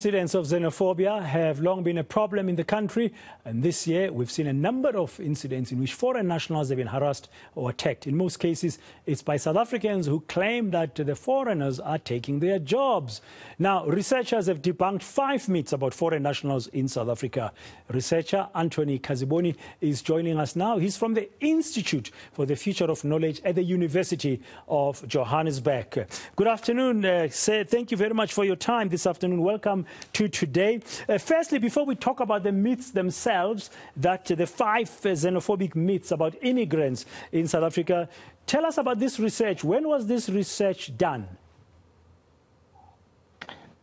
Incidents of xenophobia have long been a problem in the country, and this year we've seen a number of incidents in which foreign nationals have been harassed or attacked. In most cases, it's by South Africans who claim that the foreigners are taking their jobs. Now, researchers have debunked five myths about foreign nationals in South Africa. Researcher Anthony Kaziboni is joining us now. He's from the Institute for the Future of Knowledge at the University of Johannesburg. Good afternoon, uh, sir. Thank you very much for your time this afternoon. Welcome to today. Uh, firstly, before we talk about the myths themselves, that the five xenophobic myths about immigrants in South Africa, tell us about this research. When was this research done?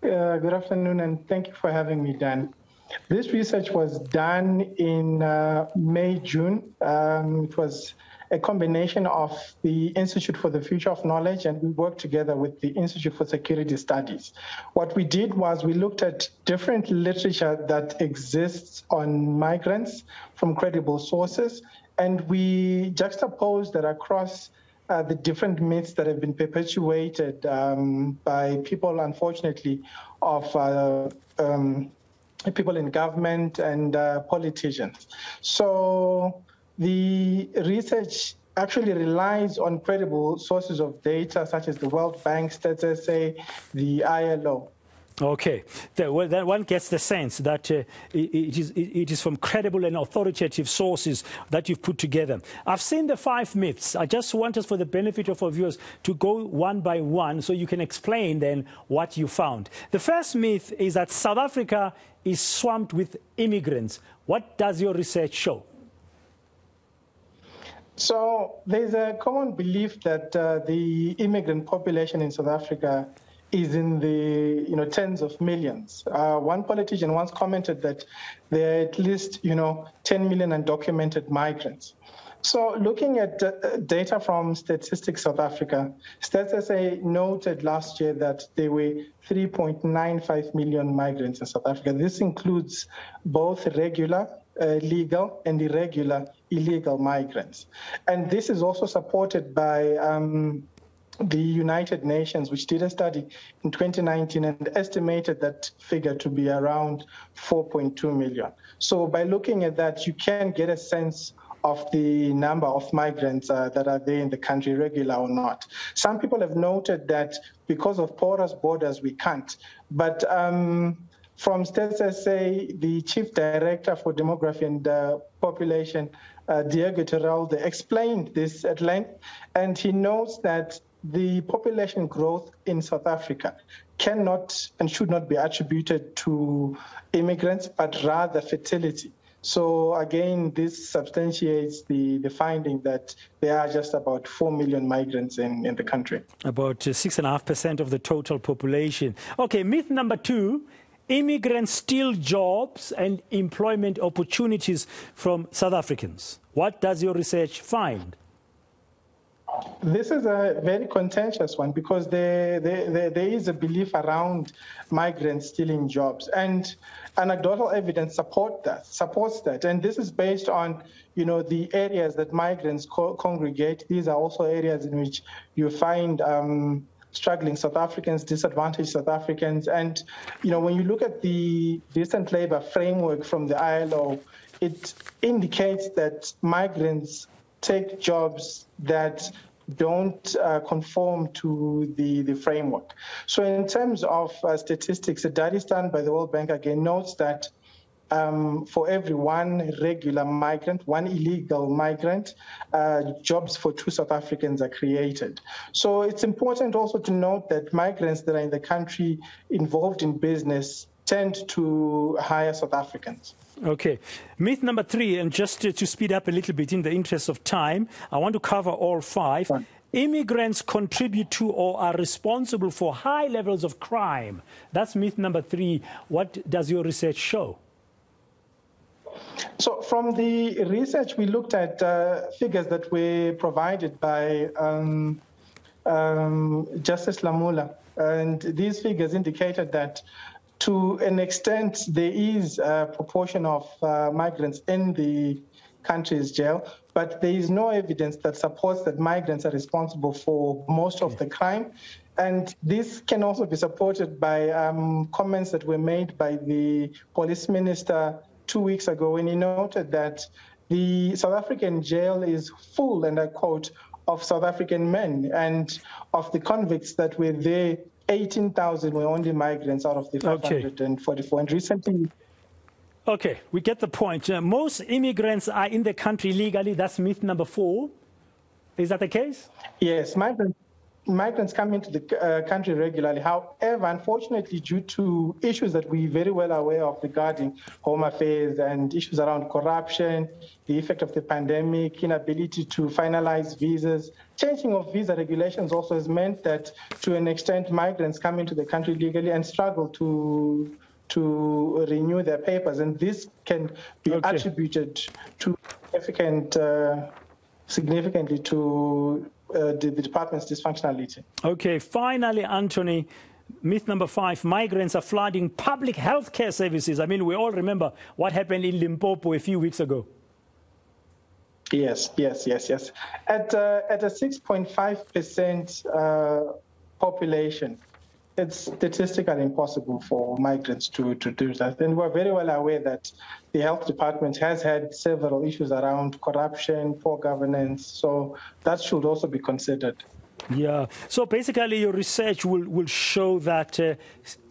Uh, good afternoon, and thank you for having me, Dan. This research was done in uh, May, June. Um, it was a combination of the Institute for the Future of Knowledge and we worked together with the Institute for Security Studies. What we did was we looked at different literature that exists on migrants from credible sources and we juxtaposed that across uh, the different myths that have been perpetuated um, by people, unfortunately, of uh, um, people in government and uh, politicians. So the research actually relies on credible sources of data such as the World Bank, Stats SA, the ILO. Okay, well, then one gets the sense that uh, it, is, it is from credible and authoritative sources that you've put together. I've seen the five myths. I just want us, for the benefit of our viewers, to go one by one so you can explain then what you found. The first myth is that South Africa is swamped with immigrants. What does your research show? So there's a common belief that uh, the immigrant population in South Africa is in the you know tens of millions. Uh, one politician once commented that there are at least you know 10 million undocumented migrants. So looking at uh, data from Statistics South Africa, Stats SA noted last year that there were 3.95 million migrants in South Africa. This includes both regular legal and irregular illegal migrants. And this is also supported by um, the United Nations, which did a study in 2019 and estimated that figure to be around 4.2 million. So by looking at that, you can get a sense of the number of migrants uh, that are there in the country, regular or not. Some people have noted that because of porous borders, we can't. But um, from Stats SA, the Chief Director for Demography and uh, Population, uh, Diego Iturralde, explained this at length, and he notes that the population growth in South Africa cannot and should not be attributed to immigrants, but rather fertility. So again, this substantiates the, the finding that there are just about 4 million migrants in, in the country. About 6.5% of the total population. Okay, myth number two immigrants steal jobs and employment opportunities from South Africans. What does your research find? This is a very contentious one because there, there, there is a belief around migrants stealing jobs, and anecdotal evidence support that, supports that. And this is based on, you know, the areas that migrants co congregate. These are also areas in which you find um, struggling South Africans, disadvantaged South Africans. And, you know, when you look at the decent labor framework from the ILO, it indicates that migrants take jobs that don't uh, conform to the, the framework. So in terms of uh, statistics, a study done by the World Bank again notes that um, for every one regular migrant, one illegal migrant, uh, jobs for two South Africans are created. So it's important also to note that migrants that are in the country involved in business tend to hire South Africans. Okay. Myth number three, and just to, to, speed up a little bit in the interest of time, I want to cover all five. Fine. Immigrants contribute to or are responsible for high levels of crime. That's myth number three. What does your research show? So from the research, we looked at uh, figures that were provided by um, um, Justice Lamola. And these figures indicated that to an extent, there is a proportion of uh, migrants in the country's jail, but there is no evidence that supports that migrants are responsible for most of the crime. And this can also be supported by um, comments that were made by the police minister two weeks ago when he noted that the South African jail is full, and I quote, of South African men. And of the convicts that were there, 18,000 were only migrants out of the 544. Okay. And recently, Okay, we get the point. Uh, most immigrants are in the country legally. That's myth number four. Is that the case? Yes, migrants migrants come into the uh, country regularly. However, unfortunately, due to issues that we're very well aware of regarding home affairs and issues around corruption, the effect of the pandemic, inability to finalize visas, changing of visa regulations also has meant that, to an extent, migrants come into the country legally and struggle to to renew their papers, and this can be okay. attributed to significant. Uh, significantly to uh, the, the department's dysfunctionality. Okay, finally, Anthony, myth number five migrants are flooding public health care services. I mean, we all remember what happened in Limpopo a few weeks ago. Yes, yes, yes, yes. At, uh, at a 6.5% uh, population, it's statistically impossible for migrants to, to do that. And we're very well aware that the health department has had several issues around corruption, poor governance. So that should also be considered. Yeah. So basically, your research will, will show that uh,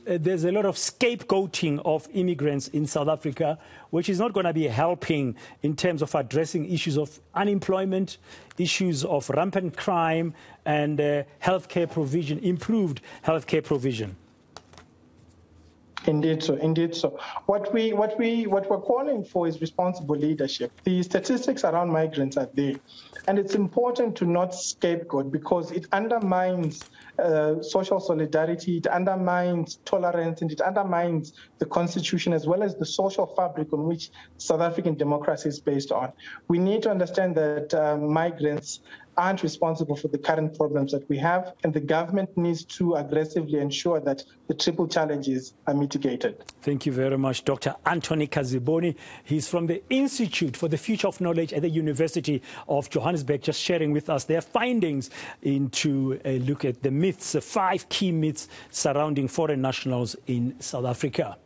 there's a lot of scapegoating of immigrants in South Africa, which is not going to be helping in terms of addressing issues of unemployment, issues of rampant crime, and uh, healthcare provision, improved healthcare provision. Indeed so, indeed so. What we what we what we're calling for is responsible leadership. The statistics around migrants are there. And it's important to not scapegoat because it undermines uh, social solidarity, it undermines tolerance, and it undermines the constitution as well as the social fabric on which South African democracy is based on. We need to understand that uh, migrants aren't responsible for the current problems that we have, and the government needs to aggressively ensure that the triple challenges are mitigated. Thank you very much, Dr. Anthony Kaziboni. He's from the Institute for the Future of Knowledge at the University of Johannesburg, just sharing with us their findings into a look at the myths, the five key myths surrounding foreign nationals in South Africa.